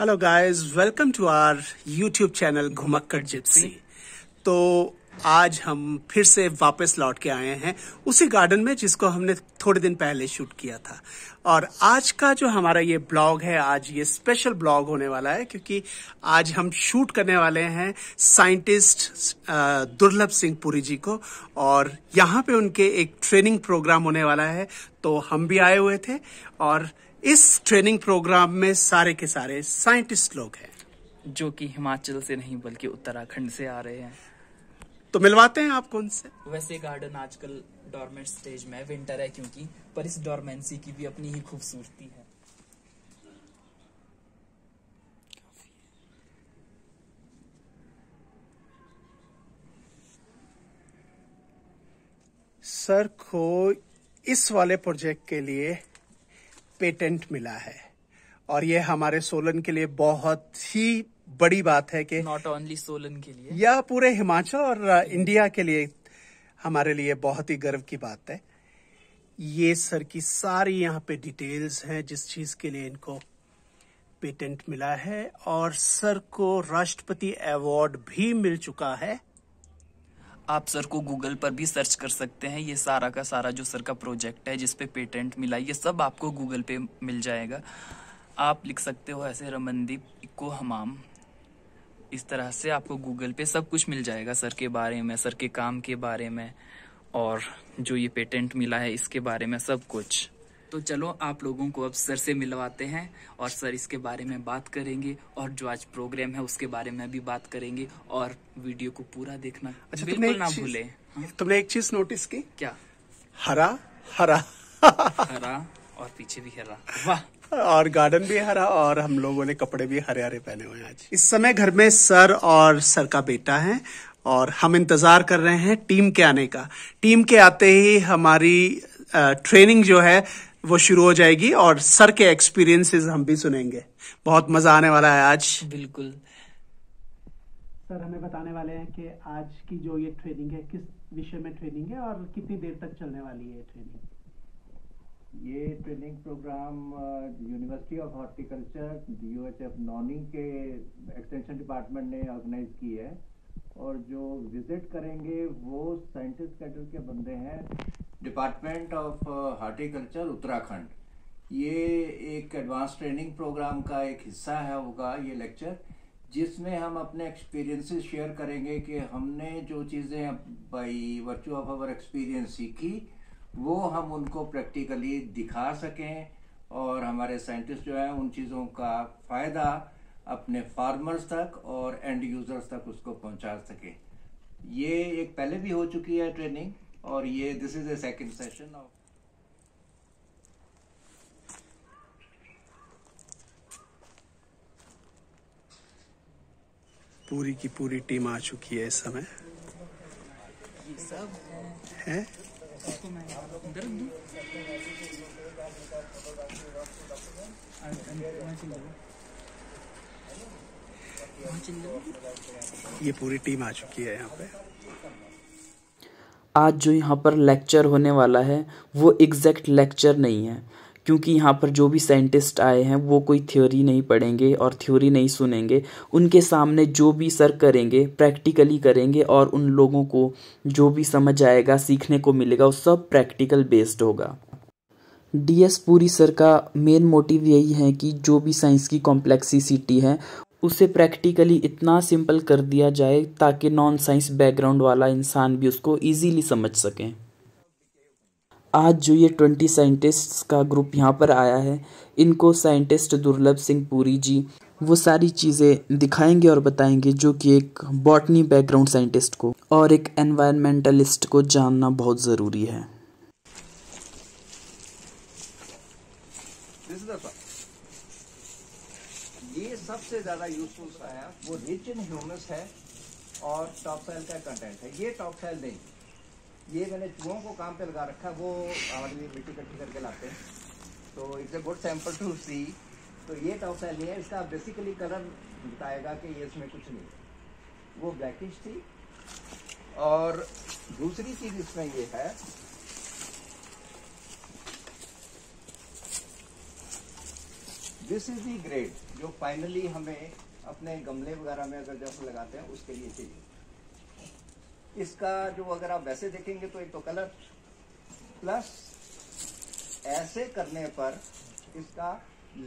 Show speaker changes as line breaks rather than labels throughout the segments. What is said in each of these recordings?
Hello guys welcome to our YouTube channel Ghumakkad Gypsy तो आज हम फिर से वापस लौट के आए हैं उसी गार्डन में जिसको हमने थोड़े दिन पहले शूट किया था। और आज का जो हमारा ये ब्लॉग है, आज ये स्पेशल ब्लॉग होने वाला है क्योंकि आज हम शूट करने वाले हैं साइंटिस्ट दुर्लभ सिंह पुरी जी को। और यहाँ पे उनके एक ट्रेनिंग प्रोग्राम होने वाला है। तो हम भी आए हुए थे और इस ट्रेनिंग प्रोग्राम में सारे के सारे साइंटिस्ट लोग हैं।
जो कि हिमाचल से नहीं बल्कि उत्तराखंड से आ रहे हैं।
तो मिलवाते हैं आपको उनसे।
वैसे गार्डन आजकल डॉर्मेंट स्टेज में विंटर है क्योंकि पर इस डॉर्मेंसी की भी अपनी ही खूबसूरती है।
सर को इस वाले प्रोजेक्ट के लिए पेटेंट मिला है। और ये हमारे सोलन के लिए बहुत ही बड़ी बात है कि
नॉट ओनली सोलन के लिए।
या पूरे हिमाचल और इंडिया के लिए हमारे लिए बहुत ही गर्व की बात है। ये सर की सारी यहाँ पे डिटेल्स हैं जिस चीज़ के लिए इनको पेटेंट मिला है। और सर को राष्ट्रपति अवार्ड भी मिल चुका है।
आप सर को गूगल पर भी सर्च कर सकते हैं। ये सारा का सारा जो सर का प्रोजेक्ट है जिसपे पेटेंट मिला, ये सब आपको गूगल पे मिल जाएगा। आप लिख सकते हो ऐसे रमनदीप इको हमाम। इस तरह से आपको गूगल पे सब कुछ मिल जाएगा सर के बारे में, सर के काम के बारे में, और जो ये पेटेंट मिला है, इसके बारे में सब कुछ। तो चलो आप लोगों को अब सर से मिलवाते हैं और सर इसके बारे में बात करेंगे और जो आज प्रोग्राम है उसके बारे में भी बात करेंगे और वीडियो को पूरा देखना
अच्छा
बिल्कुल
तुमने
ना भूले।
तुमने एक चीज़ नोटिस की?
क्या?
हरा हरा।
हरा और पीछे भी हरा। वाह!
और गार्डन भी हरा और हम लोगों ने कपड़े भी हरे हरे पहने हुए हैं आज। इस समय घर में सर और सर का बेटा है और हम इंतज़ार कर रहे हैं टीम के आने का। टीम के आते ही हमारी ट्रेनिंग जो है वो शुरू हो जाएगी और सर के एक्सपीरियंसेस हम भी सुनेंगे। बहुत मज़ा आने वाला है आज।
बिल्कुल।
सर हमें बताने वाले हैं कि आज की जो ये ट्रेनिंग है किस विषय में ट्रेनिंग है और कितनी देर तक चलने वाली है ट्रेनिंग
ये training programme university of horticulture D O H F Nauni के एक्सटेंशन डिपार्टमेंट ने ऑर्गेनाइज की है। और जो विज़िट करेंगे, वो साइंटिस्ट कैडर के बंदे हैं डिपार्टमेंट ऑफ़ हॉर्टिकल्चर उत्तराखंड। ये एक एडवांस ट्रेनिंग प्रोग्राम का एक हिस्सा है होगा ये लेक्चर जिसमें हम अपने एक्सपीरियंसेस शेयर करेंगे कि हमने जो चीज़ें by virtue of our experience सीखी, वो हम उनको प्रैक्टिकली दिखा सकें और हमारे साइंटिस्ट जो हैं उन चीज़ों का फ़ायदा अपने फार्मर्स तक और एंड यूज़र्स तक उसको पहुँचा सके। ये एक पहले भी हो चुकी है ट्रेनिंग और ये this is a second session of
पूरी की पूरी टीम आ चुकी है इस समय।
ये सब
है
मैं इधर दूँ अं- अं- वहाँ चल जाओ। वहाँ चल जाओ।
ये पूरी टीम आ चुकी है यहाँ पे।
आज जो यहाँ पर लेक्चर होने वाला है, वो एग्जैक्ट लेक्चर नहीं है, क्योंकि यहाँ पर जो भी साइंटिस्ट आए हैं, वो कोई थ्योरी नहीं पढ़ेंगे और थ्योरी नहीं सुनेंगे। उनके सामने जो भी सर करेंगे प्रैक्टिकली करेंगे और उन लोगों को जो भी समझ आएगा, सीखने को मिलेगा, वो सब प्रैक्टिकल बेस्ड होगा। डीएस पूरी सर का मेन मोटिव यही है कि जो भी साइंस की कॉम्प्लेक्सिसिटी है उसे प्रैक्टिकली इतना सिंपल कर दिया जाए ताकि नॉन साइंस बैकग्राउंड वाला इंसान भी उसको इजीली समझ सके। आज जो ये ट्वेंटी साइंटिस्ट्स का ग्रुप यहाँ पर आया है, इनको साइंटिस्ट दुर्लभ सिंह पुरी जी, वो सारी चीज़ें दिखाएँगे और बताएँगे जो कि एक बॉटनी बैकग्राउंड साइंटिस्ट को और एक एनवायरमेंटलिस्ट को जानना बहुत ज़रूरी है
दिस इज़ ये सबसे ज़्यादा यूजफुल सा है। वो रिच इन ह्यूमस है और टॉप साइल का कंटेंट है। ये टॉप साइल नहीं। ये मैंने चूहों को काम पे लगा रखा है। वो लिए मिट्टी इकट्ठी करके लाते हैं। तो it's a good sample to see तो ये टॉप साइल नहीं है। इसका बेसिकली कलर बताएगा कि ये इसमें कुछ नहीं है। वो ब्लैकिश थी। और दूसरी चीज़ इसमें ये है दिस इज़ दी ग्रेड जो फाइनली हमें अपने गमले वगैरह में अगर जब लगाते हैं, उसके लिए चाहिए। इसका जो अगर आप वैसे देखेंगे तो एक तो कलर प्लस ऐसे करने पर इसका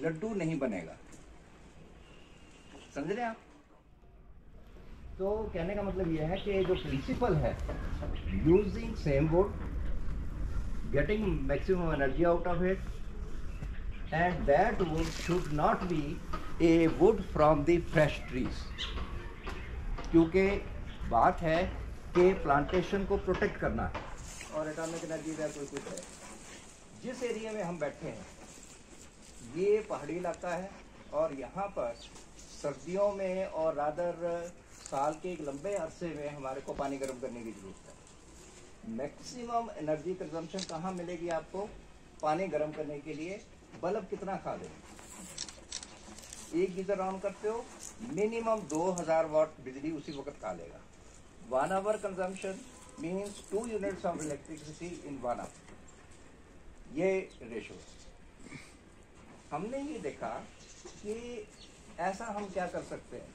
लड्डू नहीं बनेगा। समझ रहे आप? तो कहने का मतलब यह है कि जो प्रिंसिपल है using same wood getting maximum energy out of it and that wood should not be a wood from the fresh trees. क्योंकि बात है कि प्लांटेशन को प्रोटेक्ट करना है। और एटॉमिक एनर्जी का कोई कुछ है। जिस एरिया में हम बैठे हैं, ये पहाड़ी इलाका है और यहाँ पर सर्दियों में और रादर साल के एक लंबे अरसे में हमारे को पानी गर्म करने की ज़रूरत है। मैक्सिमम एनर्जी कंजम्पशन कहाँ मिलेगी आपको? पानी गर्म करने के लिए बल्ब कितना खा ले? एक गीजर ऑन करते हो मिनिमम 2000 वाट बिजली उसी वक्त खा लेगा। One hour consumption means two units of electricity in one hour ये रेशो हमने ये देखा कि ऐसा हम क्या कर सकते हैं,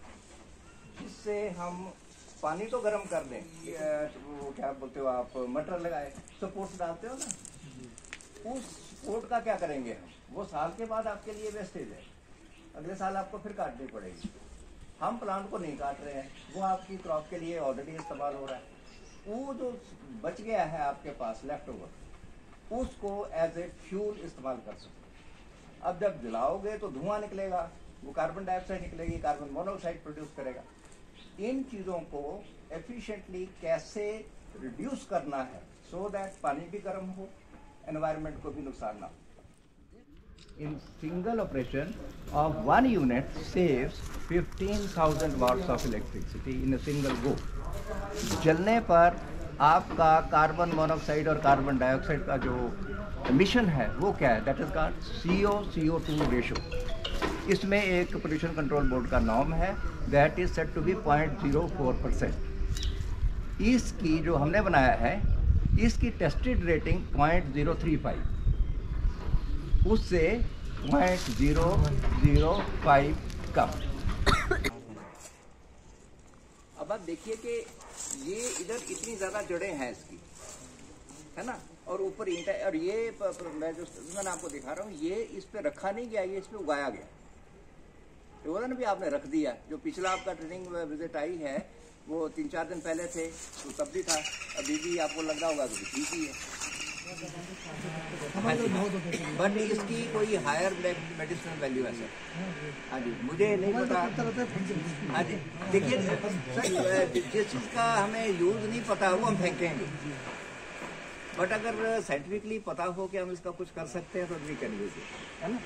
जिससे हम पानी तो गर्म कर लें क्या बोलते हो आप, मटर लगाए सपोर्ट डालते हो ना? उस पोर्ट का क्या करेंगे हम? वो साल के बाद आपके लिए वेस्टेज है। अगले साल आपको फिर काटनी पड़ेगी। हम प्लांट को नहीं काट रहे हैं। वो आपकी क्रॉप के लिए ऑलरेडी इस्तेमाल हो रहा है। वो जो बच गया है आपके पास लेफ़्ट ओवर उसको एज ए फ्यूल इस्तेमाल कर सकते अब जब जलाओगे तो धुआँ निकलेगा। वो कार्बन डाइऑक्साइड निकलेगी कार्बन मोनोऑक्साइड प्रोड्यूस करेगा। इन चीज़ों को एफिशिएंटली कैसे रिड्यूस करना है सो so दैट पानी भी गर्म हो एनवायरनमेंट को भी नुकसान ना हो। In single operation of one unit saves 15,000 watts of electricity in a single go. जलने पर आपका कार्बन मोनोक्साइड और कार्बन डाइऑक्साइड का जो मिशन है वो क्या है? That is called C O C O two ratio इसमें एक पोल्यूशन कंट्रोल बोर्ड का नॉर्म है that is set to be point zero four percent इसकी जो हमने बनाया है इसकी tested rating point zero three five उससे पॉइंट ज़ीरो ज़ीरो फाइव कम। अब आप देखिए कि ये इधर इतनी ज़्यादा जड़ें हैं इसकी, है ना? और ऊपर है और ये मैं जो मैं आपको दिखा रहा हूँ, ये इस पर रखा नहीं गया, ये इस पर उगाया गया। तो बोला ना भी आपने रख दिया, जो पिछला आपका ट्रेनिंग विज़िट आई है वो तीन चार दिन पहले थे तो तब भी था। अभी भी आपको लग रहा होगा तो ठीक ही है। बट इसकी कोई हायर मेडिसिनल वैल्यू है सर हाँ जी मुझे नहीं पता। हाँ जी देखिए जिस चीज़ का हमें यूज़ नहीं पता वो हम फेंकेंगे बट अगर साइंटिफिकली पता हो कि हम इसका कुछ कर सकते हैं तो वी कैन यूज़ है ना?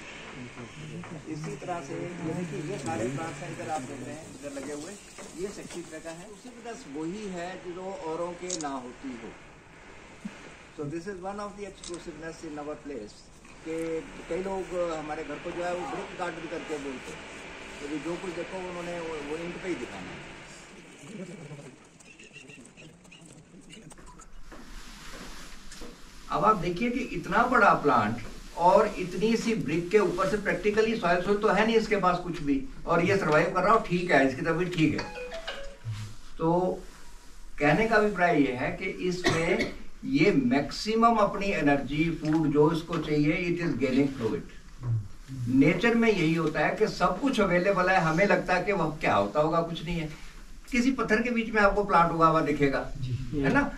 इसी तरह से ये देखिए ये सारे प्लांट्स हैं इधर आप देख रहे हैं इधर लगे हुए ये सेक्सी तरह का है उसी तरह वही है जो औरों के ना होती हो। So this is one of the exclusiveness in our place कि कई लोग हमारे घर को जो है वो ब्रिक गार्डन करके बोलते हैं। तो जो कुछ देखो उन्होंने वो, इंट पे ही दिखाना अब आप देखिए कि इतना बड़ा प्लांट और इतनी सी ब्रिक के ऊपर से प्रैक्टिकली सॉयल सोल तो है नहीं इसके पास कुछ भी। और ये सर्वाइव कर रहा हो ठीक है इसकी तबीयत ठीक है। तो कहने का अभिप्राय ये है कि इसमें ये मैक्सिमम अपनी एनर्जी फ़ूड जो इसको चाहिए it is gaining it nature में यही होता है कि सब कुछ अवेलेबल है हमें लगता है कि वह क्या होता होगा कुछ नहीं है। किसी पत्थर के बीच में आपको प्लांट उगा हुआ दिखेगा है ना?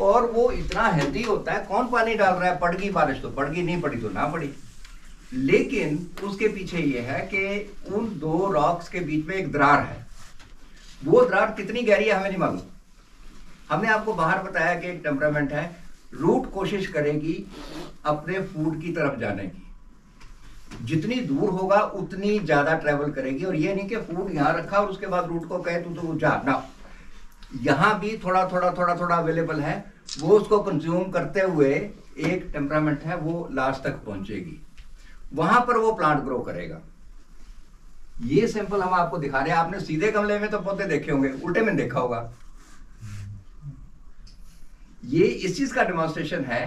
और वो इतना हेल्दी होता है, कौन पानी डाल रहा है? पड़ गई बारिश तो पड़ गई नहीं पड़ी तो ना पड़ी। लेकिन उसके पीछे ये है कि उन दो रॉक्स के बीच में एक दरार है। वो दरार कितनी गहरी है, हमें नहीं मालूम। हमने आपको बाहर बताया कि एक टेम्परामेंट है रूट कोशिश करेगी अपने फ़ूड की तरफ़ जाने की। जितनी दूर होगा, उतनी ज़्यादा ट्रेवल करेगी। और ये नहीं कि फ़ूड यहाँ रखा और उसके बाद रूट को कहे, तू तो जा ना। यहाँ भी थोड़ा थोड़ा थोड़ा थोड़ा अवेलेबल है। वो उसको कंज्यूम करते हुए एक टेम्परामेंट है, वो लास्ट तक पहुंचेगी। वहाँ पर वो प्लांट ग्रो करेगा। ये सैंपल हम आपको दिखा रहे हैं। आपने सीधे गमले में तो पौधे देखे होंगे, उल्टे में देखा होगा। ये इस चीज़ का डेमोन्स्ट्रेशन है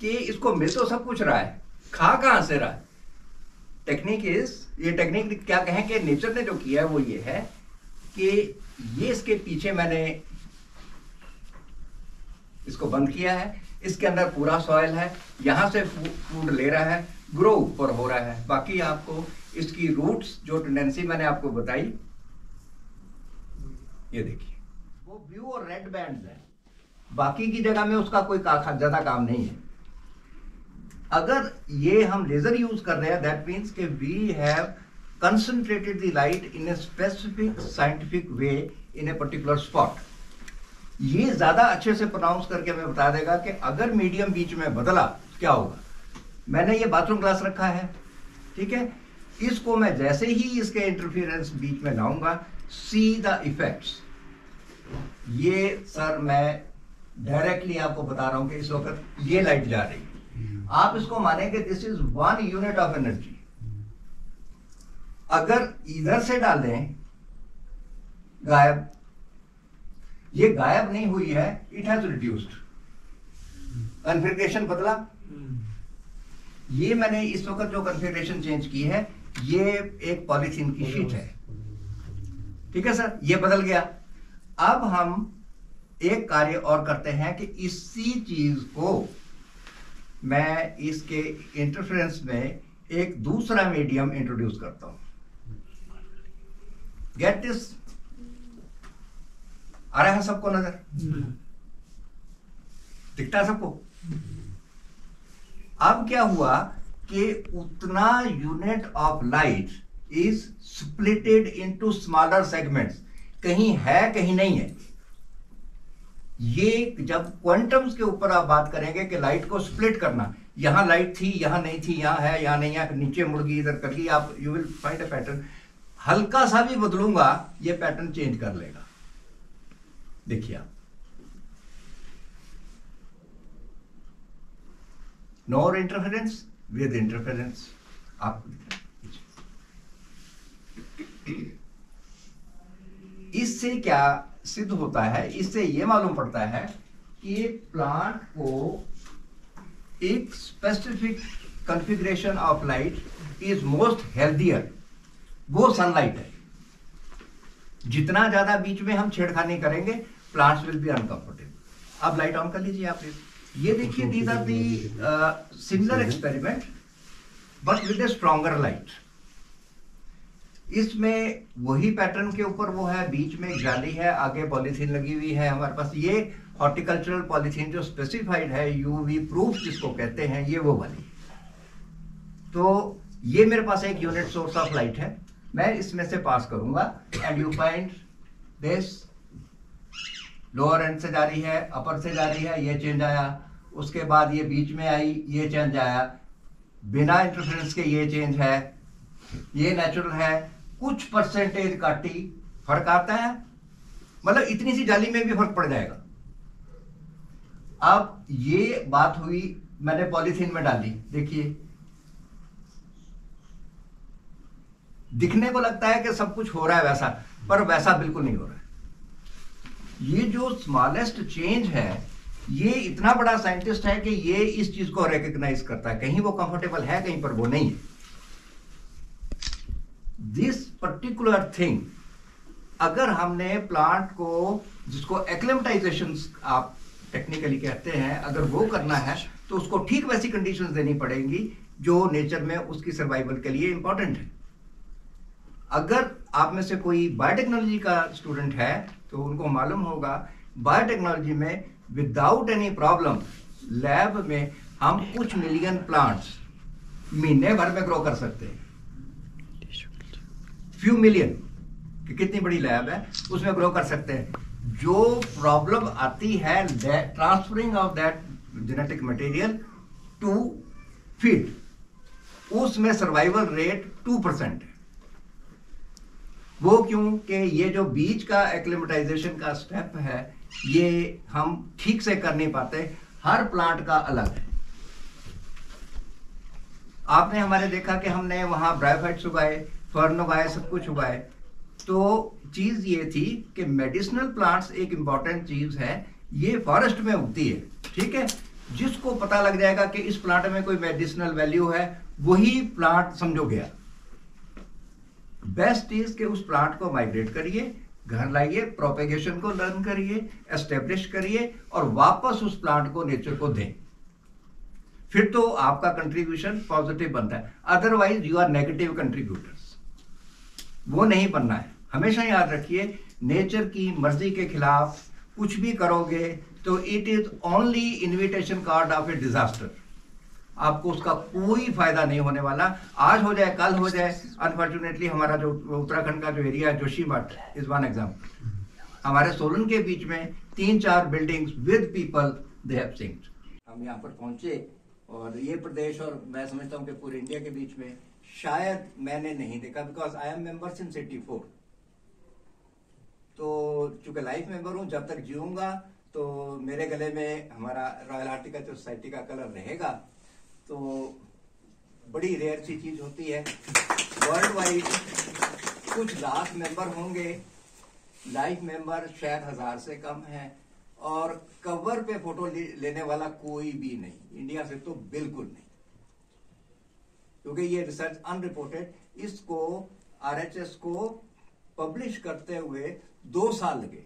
कि इसको मिल तो सब कुछ रहा है। खा कहाँ से रहा है? टेक्निक इज़ ये टेक्निक क्या कहें कि नेचर ने जो किया है वो ये है कि ये इसके पीछे मैंने इसको बंद किया है। इसके अंदर पूरा सॉइल है। यहाँ से फ़ूड ले रहा है। ग्रो ऊपर हो रहा है। बाकी आपको इसकी रूट्स जो टेंडेंसी मैंने आपको बताई, ये देखिए। वो ब्लू और रेड बैंड है। बाकी की जगह में उसका कोई ज़्यादा काम नहीं है। अगर ये हम लेजर यूज़ कर रहे हैं दैट मीन्स के we have concentrated the light in a specific scientific way in a particular spot ये ज़्यादा अच्छे से प्रोनाउंस करके हमें बता देगा कि अगर मीडियम बीच में बदला, क्या होगा? मैंने ये बाथरूम ग्लास रखा है, ठीक है? इसको मैं जैसे ही इसके इंटरफियरेंस बीच में लाऊँगा सी द इफेक्ट्स ये सर मैं डायरेक्टली आपको बता रहा हूँ कि इस वक्त ये लाइट जा रही है। आप इसको माने मानेंगे this is one unit of energy अगर इधर से डाल, गायब ये गायब नहीं हुई है इट हैज़ रिड्यूस्ड कन्फिग्रेशन बदला। ये मैंने इस वक्त जो कन्फिग्रेशन चेंज की है ये एक पॉलिथीन की शीट है। ठीक है सर ये बदल गया। अब हम एक कार्य और करते हैं कि इसी चीज़ को मैं इसके इंटरफेरेंस में एक दूसरा मीडियम इंट्रोड्यूस करता हूँ। गेट दिस आ रहा है सबको नज़र? दिखता है सबको? अब क्या हुआ कि उतना unit of light is splitted into smaller segments कहीं है, कहीं नहीं है। ये जब क्वांटम्स के ऊपर आप बात करेंगे कि लाइट को स्प्लिट करना, यहाँ लाइट थी, यहाँ नहीं थी, यहाँ है, यहाँ नहीं है, नीचे मुड़ गई इधर कर गई आप you will find a pattern हल्का सा भी बदलूँगा, ये पैटर्न चेंज कर लेगा। देखिए आप। नॉर इंटरफेरेंस विद इंटरफेरेंस आप इससे क्या सिद्ध होता है? इससे यह मालूम पड़ता है कि प्लांट को एक specific configuration of light is most healthier वो सनलाइट है। जितना ज़्यादा बीच में हम छेड़खानी करेंगे प्लांट्स विल बी अनकंफर्टेबल अब लाइट ऑन कर लीजिए आप ये। देखिए these are the similar experiment but with a stronger light इसमें वही पैटर्न के ऊपर वो है बीच में जाली है आगे पॉलिथीन लगी हुई है हमारे पास। ये हॉर्टिकल्चरल पॉलिथीन जो स्पेसिफाइड है यूवी प्रूफ जिसको कहते हैं ये वो वाली। तो ये मेरे पास एक यूनिट सोर्स ऑफ़ लाइट है। मैं इसमें से पास करूँगा and you find this lower end से जा रही है अपर से जा रही है, ये चेंज आया। उसके बाद ये बीच में आई, ये चेंज आया। बिना इंटरफेरेंस के ये चेंज है। ये नेचुरल है। कुछ परसेंटेज काटी, फ़र्क आता है? मतलब इतनी सी जाली में भी फ़र्क पड़ जाएगा। अब ये बात हुई, मैंने पॉलिथीन में डाली, देखिए। दिखने को लगता है कि सब कुछ हो रहा है वैसा, पर वैसा बिल्कुल नहीं हो रहा है। ये जो स्मॉलेस्ट चेंज है, ये इतना बड़ा साइंटिस्ट है कि ये इस चीज़ को रिकग्नाइज करता है। कहीं वो कंफर्टेबल है, कहीं पर वो नहीं है। दिस पर्टिकुलर थिंग अगर हमने प्लांट को, जिसको एक्लेमेटाइजेशन आप टेक्निकली कहते हैं, अगर वो करना है तो उसको ठीक वैसी कंडीशंस देनी पड़ेंगी, जो नेचर में उसकी सर्वाइवल के लिए इंपॉर्टेंट है। अगर आप में से कोई बायोटेक्नोलॉजी का स्टूडेंट है तो उनको मालूम होगा बायोटेक्नोलॉजी में विदाउट एनी प्रॉब्लम लैब में हम कुछ मिलियन प्लांट्स महीने भर में ग्रो कर सकते हैं। फ्यू मिलियन कि कितनी बड़ी लैब है, उसमें ग्रो कर सकते हैं। जो प्रॉब्लम आती है transferring of that genetic material to feed उसमें सर्वाइवल रेट टू परसेंट है। वो क्योंकि ये जो बीज का एक्लिमेटाइजेशन का स्टेप है, ये हम ठीक से कर नहीं पाते। हर प्लांट का अलग है। आपने हमारे देखा कि हमने वहाँ ब्रायोफाइट्स उगाए फर्न उगाए, सब कुछ उगाए। तो चीज़ ये थी कि मेडिसिनल प्लांट्स एक इंपॉर्टेंट चीज़ है, ये फॉरेस्ट में उगती है, ठीक है? जिसको पता लग जाएगा कि इस प्लांट में कोई मेडिसिनल वैल्यू है, वही प्लांट समझो गया। बेस्ट इज़ के उस प्लांट को माइग्रेट करिए, घर लाइए प्रोपेगेशन को लर्न करिए एस्टेब्लिश करिए और वापस उस प्लांट को नेचर को दें। फिर तो आपका कंट्रीब्यूशन पॉजिटिव बनता है। Otherwise you are negative contributors वो नहीं बनना है। हमेशा याद रखिए नेचर की मर्ज़ी के खिलाफ कुछ भी करोगे तो it is only invitation card of a disaster आपको उसका कोई फ़ायदा नहीं होने वाला। आज हो जाए, कल हो जाए अनफॉर्चुनेटली हमारा जो उत्तराखंड का जो एरिया है जोशी मठ इज़ वन एग्ज़ाम्पल हमारे सोलन के बीच में तीन चार buildings with people they have sinked हम यहाँ पर पहुँचे और ये प्रदेश और मैं समझता हूँ कि पूरे इंडिया के बीच में शायद मैंने नहीं देखा because I am member in city four तो चूँकि लाइफ मेंबर हूँ, जब तक जीऊँगा तो मेरे गले में हमारा रॉयल हार्टिकल्चर सोसाइटी का कलर रहेगा तो बड़ी रेयर सी चीज़ होती है। वर्ल्ड वाइड कुछ लाख मेंबर होंगे। लाइफ मेंबर शायद हज़ार से कम है और कवर पे फ़ोटो लेने वाला कोई भी नहीं। इंडिया से तो बिल्कुल नहीं। क्योंकि ये रिसर्च अनरिपोर्टेड इसको आरएचएस को पब्लिश करते हुए दो साल लगे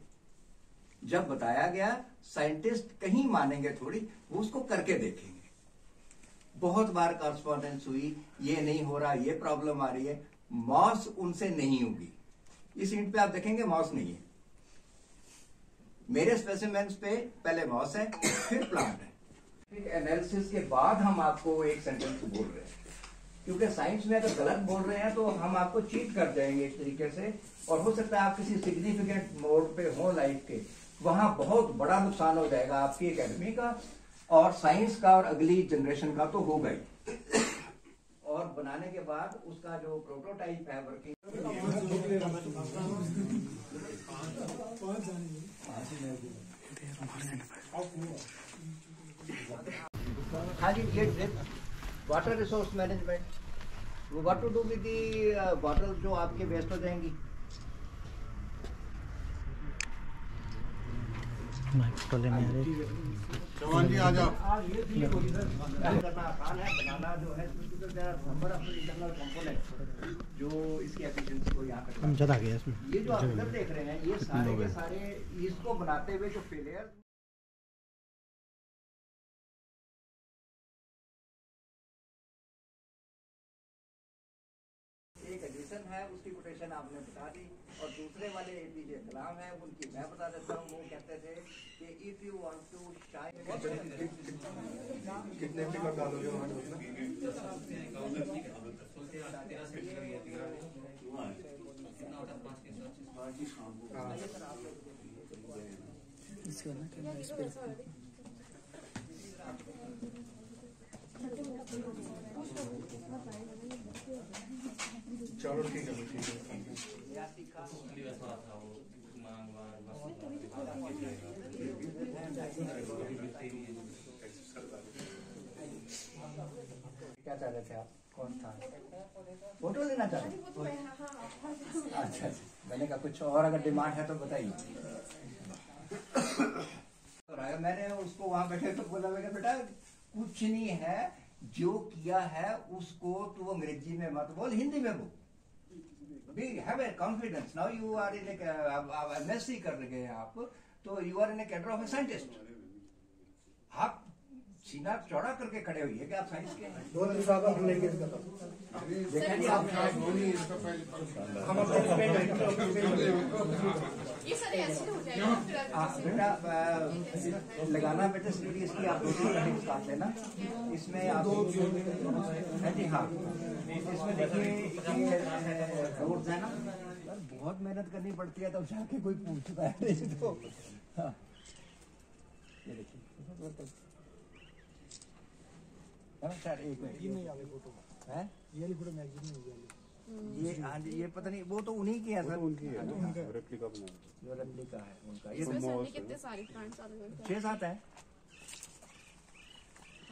जब बताया गया साइंटिस्ट कहीं मानेंगे थोड़ी, वो उसको करके देखेंगे। बहुत बार करस्पॉन्डेंस हुई, ये नहीं हो रहा, ये प्रॉब्लम आ रही है मॉस उनसे नहीं होगी। इस इंट पे आप देखेंगे मॉस नहीं है। मेरे स्पेसिमेंट्स पे पहले मॉस है, फिर प्लांट है। एनालिसिस के बाद हम आपको एक सेंटेंस बोल रहे हैं। क्योंकि साइंस में अगर गलत बोल रहे हैं तो हम आपको चीट कर जाएँगे एक तरीके से। और हो सकता है आप किसी सिग्निफिकेंट मोड पे हो लाइफ के, वहाँ बहुत बड़ा नुकसान हो जाएगा आपकी एकेडमी का। और साइंस का और अगली जनरेशन का तो होगा ही। और बनाने के बाद उसका जो प्रोटोटाइप है वर्किंग हाँ। जी ये वाटर रिसोर्स मैनेजमेंट वो what to do with the bottle जो आपके वेस्ट हो जाएँगी।
चौहान जी आ जाओ।
करना आसान है बनाना जो है नंबर ऑफ़ इंटरनल कंपोनेंट जो इसकी एफिशिएंसी को यहाँ
हम ज़्यादा गया इसमें।
ये जो आप देख रहे हैं ये सारे के सारे इसको बनाते हुए जो फेलियर एक एडिशन है उसकी कोटेशन आपने बता दी। और दूसरे वाले एपीजे कलाम है उनकी मैं बता देता हूँ वो कहते थे कि if you want to shine
कितने टिकट डालोगे चलो ठीक है। ठीक है।
क्या चाह रहे थे आप? कौन था? फ़ोटो लेना चाह रहे अच्छा अच्छा। मैंने कहा, कुछ और अगर डिमांड है तो बताइए। मैंने, उसको वहाँ बैठे तो बोला, मैंने बेटा, कुछ नहीं है। जो किया है, उसको तू अंग्रेज़ी में मत बोल, हिंदी में बोल। Be have a confidence now you are in MSc कर गए आप। तो you are in a cadre of a scientist आप सीना चौड़ा करके खड़े हुई कि आप साइंस के
दोनों हिसाब हम लेंगे इसका तो
देखा जी आप
हम
ये सारे ऐसे हो जाएगा। आप
हाँ, बेटा लगाना बेटा सीढ़ी इसकी आप दूसरी कटिंग काट लेना इसमें आप है जी हाँ। इसमें देखिए ये रोड्स है ना? बहुत मेहनत करनी पड़ती है तब जाके कोई पूछता है नहीं तो। हाँ। ये देखिए हाँ, सर एक मिनट है?
ये फ़ोटो मैगजीन में
ये हाँ जी ये पता नहीं वो तो उन्हीं की है सर।
उनकी है।
हाँ जी।
रेप्लिका
रेप्लिका उनका ये
इसमें
तो
कितने सारे प्लांट्स आ रहे हैं?
छह सात है।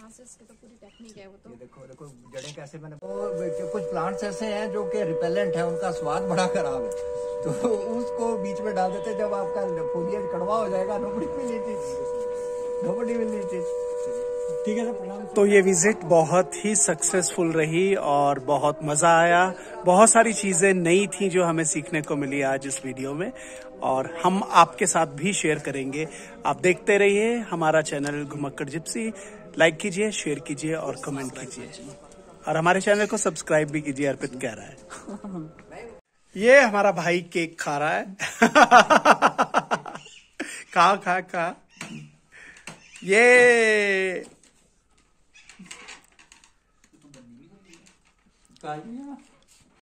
तो पूरी टेक्निक है वो तो।
ये देखो देखो जड़ें कैसे बने। तो कुछ प्लांट्स ऐसे हैं जो कि रिपेलेंट है उनका स्वाद बड़ा खराब है। तो उसको बीच में डाल देते जब आपका फोलियज कड़वा हो जाएगा nobody will eat it nobody will eat it
ठीक है
तो ये विज़िट बहुत ही सक्सेसफुल रही और बहुत मज़ा आया। बहुत सारी चीज़ें नई थी जो हमें सीखने को मिली आज इस वीडियो में। और हम आपके साथ भी शेयर करेंगे। आप देखते रहिए हमारा चैनल घुमक्कड़ जिप्सी लाइक कीजिए, शेयर कीजिए और कमेंट कीजिए। और हमारे चैनल को सब्सक्राइब भी कीजिए, अर्पित कह रहा है। ये हमारा भाई केक खा रहा है। खा खा खा। ये